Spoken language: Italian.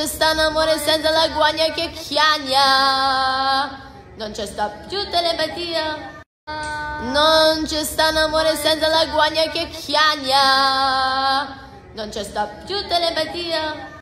c'è sta un amore senza la guagna che chiagna. Non c'è sta più telepatia. Non c'è sta un amore senza la guagna che chiagna. Non c'è sta più telepatia.